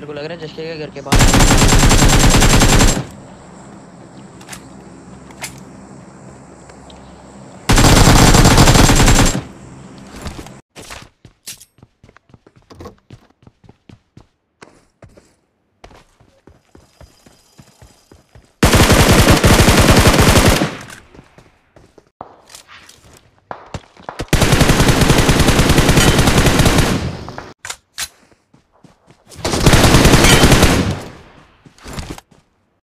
मेरे को लग रहा है जशके के घर के बाहर।